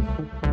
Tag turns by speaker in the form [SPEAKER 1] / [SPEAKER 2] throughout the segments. [SPEAKER 1] Thank you.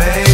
[SPEAKER 1] face